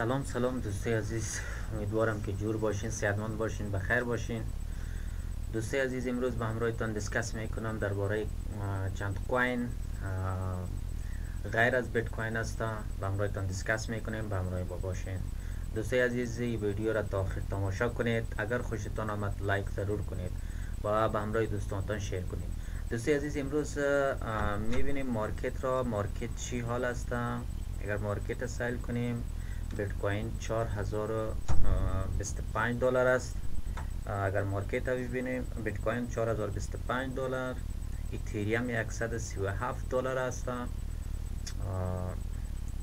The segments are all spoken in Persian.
سلام سلام دوستای عزیز. امیدوارم که جور باشین صحتمند باشین بخیر باشین. دوستای عزیز امروز به همراهتان discuss می‌کنم درباره چند coin غیر از بیت کوین است. به همراهتان discuss می‌کنیم به همراه با باشین. دوستای عزیز این ویدیو را تا آخر تماشا کنید. اگر خوشتان آمد like ضرور کنید و به همراه دوستانتان share کنید. دوستای عزیز امروز می‌بینیم market را market چی حال است؟ اگر market سیل کنیم بیت کوین 4025 دلار است. اگر market ها ببینیم بیت کوین 4025 دلار. Ethereum 137 دلار است.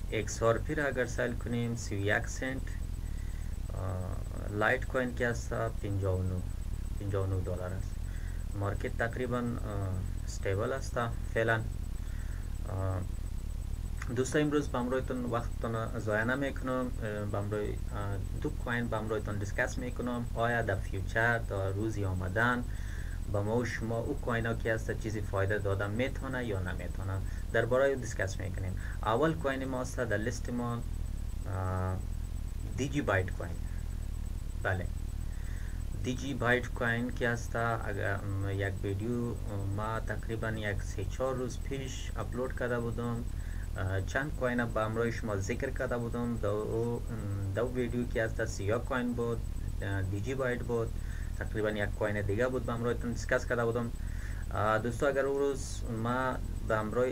XRP را اگر سیل کنیم 31 سنت. Litecoin که است 59 59 دلار است. market تقریباً stable است. فعلا دوستا امروز به همراهیتون وقتتون ضایع نمی‌کنم به دو coin به discuss می‌کنم. آیا در future در روزی آمدن به ما و شما او coin ها که هست چیزی فایده دادن می‌تونه یا نمی‌تونه؟ درباره discuss می‌کنیم. اول coin ما است در لیست ما DigiByte coin. بله. DigiByte coin که اگر یک ویدیو ما تقریبا یک سه چهار روز پیش اپلود کرده بودم. چند coin با همراه شما ذکر کرده بودم. دو, دو ویدیو که از Siacoin بود DigiByte بود تقریبا یک coin دیگه بود با همراهتون discuss کرده بودم. دوستا اگر او روز ما به همراه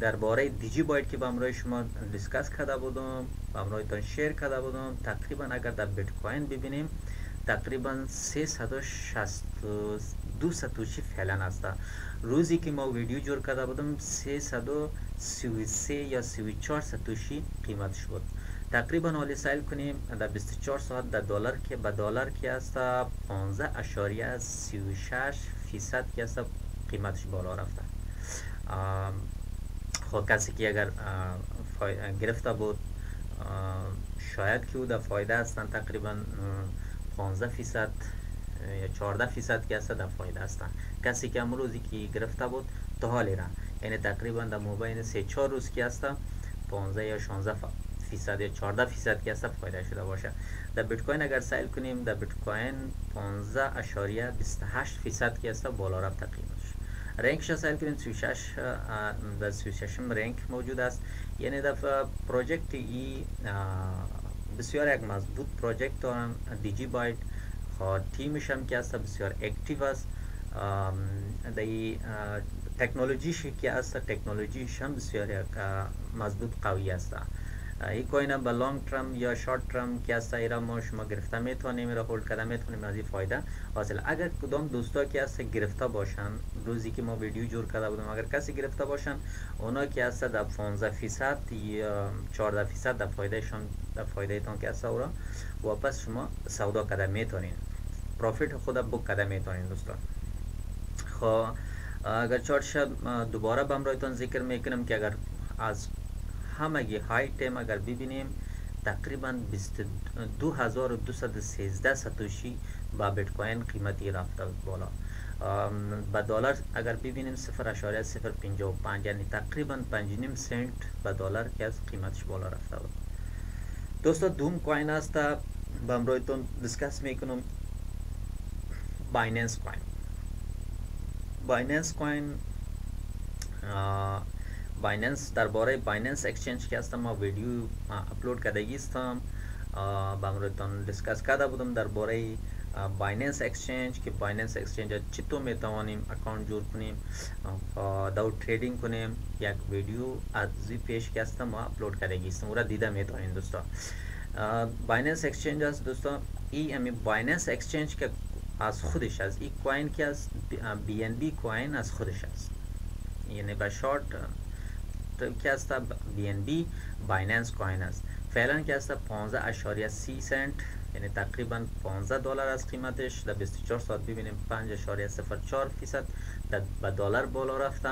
درباره DigiByte که به همراه شما discuss کرده بودم به همراهتون شیر کرده بودم تقریبا اگر در بیت کوین ببینیم تقریباً 362 ساتوشی فعلا است روزی که ما ویدیو جور کرده بودم 333 یا 34 ساتوشی قیمتش بود تقریباً حالی سیل کنیم، در 24 ساعت در دلار که به دلار که است 15 اشاریه 36 فیصد که است قیمتش بالا رفته. خب، کسی که اگر گرفته بود شاید که او در فایده هستن تقریباً 15 فیصد یا 14 فیصد که است در فایده هستن. کسی که امروزی که گرفته بود تا حالی را یعنی تقریبا در مبین 3 4 روز که است 15 یا 16 فیصد یا 14 فیصد که است فایده شده باشه. در بیت کوین اگر سیل کنیم در بیت کوین 15 اشاریه 28 فیصد که است بالا قیمتش rank ش سیل کنیم 36 در 36 rank موجود است. یعنی در project ای بسیار یک مضبوط project دارن DigiByte خواه تیمش هم که است بسیار active است۔ دی تکنولوژیش که است۔ تکنولوژیش هم بسیار یک مضبوط قوی است۔ این coin به long term یا short term که است ایرا ما شما گرفته می‌تونیم را hold کرده می‌تونیم از این فایده حاصل. اگر کدام دوستا که است گرفته باشن روزی که ما ویدیو جور کرده بودم اگر کسی گرفته باشن اونا که است در 15 فیصد یا 14 فیصد در فایدهشان در فایده تان که است را واپس شما سودا کرده می‌تونین. پروفیت خود بک کرده می‌تونین دوستان خب اگر چهار شب دوباره به امرایتان ذکر می‌کنم که اگر از همگی های تیم اگر ببینیم، تقریباً 2213 ساتوشی با بیت کوین قیمتی رفته بالا۔ با دلار اگر ببینیم 0.055 یعنی تقریباً 5.5 سنت با دلار که از قیمتش بالا رفته بود۔ دوستا، دوم coin است با امرویتون دیسکس میکنم. Binance coin Binance coin Binance درباره Binance exchange که هستم ما ویدیو اپلود کرده استم با امرویتون discuss کرده بودم درباره Binance exchange که Binance exchange چطور میتوانیم account جور کنیم دو trading کنیم یک ویدیو از زی پیش که هستم ما اپلود کرده استم او را دیده میتونیم دوستا Binance exchange است دوستا ای امی Binance exchange که از خودش از این coin که از BNB coin از خودش است یعنی به شارت که است BNB Binance coin است فعلا که است 15 اشاریه 30 سنت یعنی تقریبا 15 دلار از قیمتش. در 24 ساعت ببینیم 5 اشاریه 04 فیصد به دلار بالا رفته.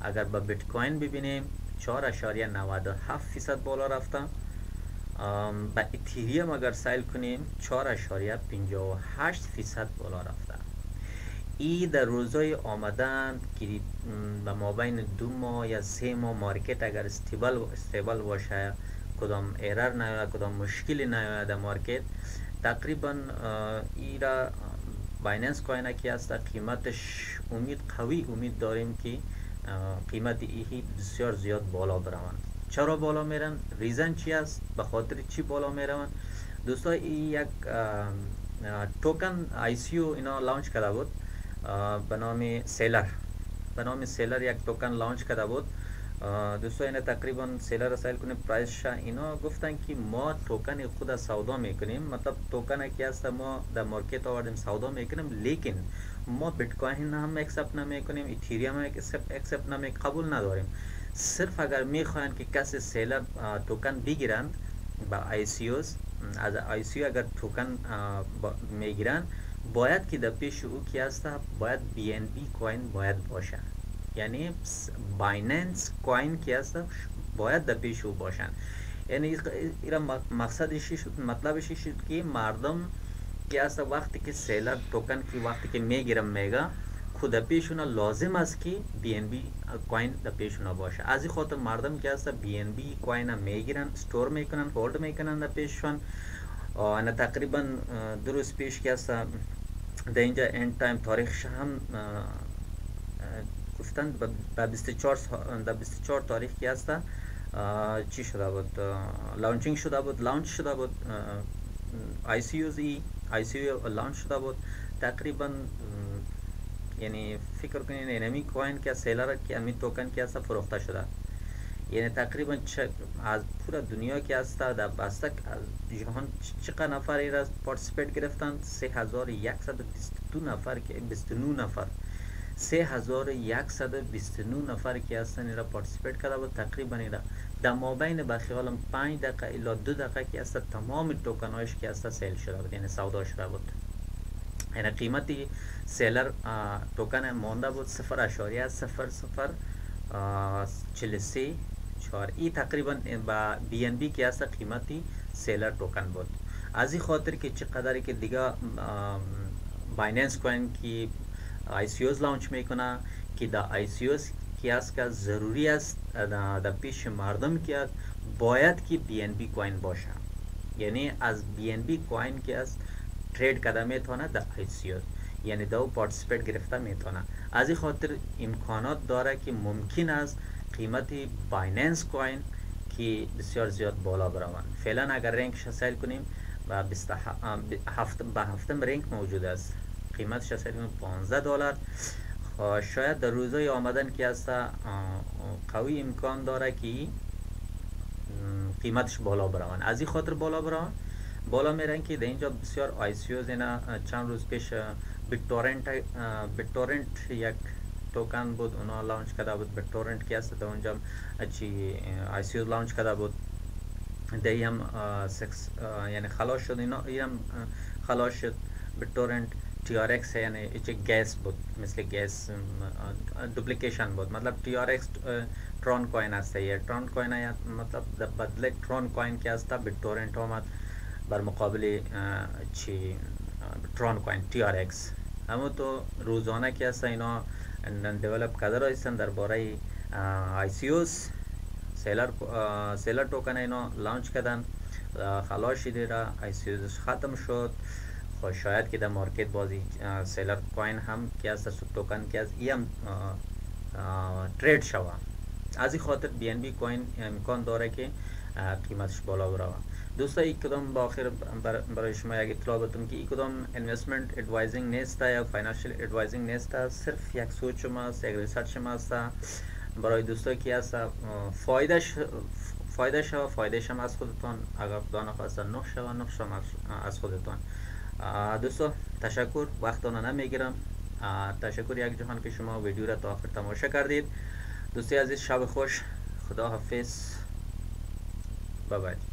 اگر به بیت کوین ببینیم 4 اشاریه 97 فیصد بالا رفته. با اتریوم اگر سیل کنیم 4 اشاریه 58 فیصد بالا رفته. ای در روزای آمدن که ما بین دو ماه یا سه ماه market اگر stable, stable باشه کدام error نیاید کدام مشکلی نیاید در market تقریبا ایرا Binance coin که است. قیمتش امید قوی امید داریم که قیمت ایهی بسیار زیاد بالا بروند. چرا بالا میرن؟ reason چی است؟ به خاطر چی بالا میرون دوستا این یک token ICO اینا launch کرده بود. به نام Celer. به نام Celer یک token launch کرده بود. دوستان اینا تقریبا Celer را سیل کنیم price اینا گفتن که ما توکن خود سودا می‌کنیم. مطلب توکن که است ما در market آوردیم سودا می‌کنیم. لیکن ما بیت کوین هم accept نمی‌کنیم ایتریوم هم accept نمی قبول نداریم. صرف اگر می‌خواین که کسی Celer توکن بگیرند با آی از آی اگر توکن می‌گیرن باید که در پیش او کی است باید بی ان بی کوین باید باشه یعنی بایننس کوین کی است باید در پیش باشن. یعنی ایرا مقصدش مطلبش شد که مردم که است وقتی که سیلر توکن کی وقتی که می‌گیرم میگا خود پیشونا لازم است که BNB coin در پیشونا باشه. از این خاطر مردم که است BNB coin می‌گیرن store می‌کنن hold می‌کنن در پیششون. انا تقریبا درست پیش که است در اینجا end time تاریخش هم گفتن به 24 در 24 تاریخ که است چی شده بود launching شده بود launch شده بود آی سی یو زی آی سی یو لانچ شده بود تقریباً یعنی فکر کنین اینمی coin که Celer که امی توکن که است فروخته شده یعنی تقریبا از پورا دنیا که است در بستک از جهان چقدر نفر را participate گرفتن؟ 3122 نفر که 29 نفر. 3129 نفر که هستن را participate کرده بود تقریبا را در مابین بخیالم 5 دقیقه الا 2 دقیقه که است تمام توکن هایش که است sale شده بود یعنی سودا شده بود. یعنی قیمتی Celer token مانده بود صفر اشاریه صفر صفر چلسی چهار. ای تقریبا با BNB است قیمتی Celer token بود. از این خاطر که چقدر که دیگه Binance coin کی ICOs launch می‌کنه که دا ICOs است که ضروری است در پیش مردم که باید که BNB coin باشه. یعنی از BNB coin که است trade کرده می‌تونه در ICOs یعنی دو participate گرفته می‌تونه. از این خاطر امکانات داره که ممکن است قیمت Binance coin که بسیار زیاد بالا بروند. فعلا اگر رنگش سیل کنیم و هفت به هفتم رنگ موجود است. قیمتش سیل کنیم 15 دلار. شاید در روزهای آمدن که است قوی امکان داره که قیمتش بالا بروند. از این خاطر بالا بروند. بالا میرن که در اینجا بسیار آی سی چند روز پیش بیتورنت بیتورنت یک توکن بود، اونا لانچ کرده بود بیتورنت کی است اونجا چی آی سی لانچ کرده بود۔ دی هم سکس یعنی خلاص شد، اینا، ای هم خلاص شد۔ بیتورنت تی آر ایکس ہے یعنی چه گیس بود، مثل گیس دوپلیکیشن بود۔ مطلب تی آر ایکس ترون کوین است یه ترون کوین مطلب بدل ترون کوین کی است بیتورنت آمد۔ بر مقابل چی ترون کوین تی آر ایکس اما تو روزانه که هست اینا کرده رایستن درباره اوس سیلر سیلر توکن اینا لانچ کردن آی سی اوس ختم شد خب شاید که در مارکت بازی سیلر کوین هم که سوب توکن که از ای هم trade شوه از این خاطر BNB coin امکان داره که قیمتش بالا بروه دوستا یک کدام با آخر برای شما یک اطلاع بدم که یک کدام investment advising نیست یا financial advising نیست صرف یک سوچ ما است یک research ما است برای دوستا که است فایدهش فایدهش و فایدهش هم از خودتان. اگر خدا نخواسته نه شو نه شو از خودتان. دوستا تشکر. وقتان نمی‌گیرم. تشکر یک جهان که شما ویدیو را تا آخر تماشا کردید. دوستی عزیز شب خوش. خدا حافظ Bye bye.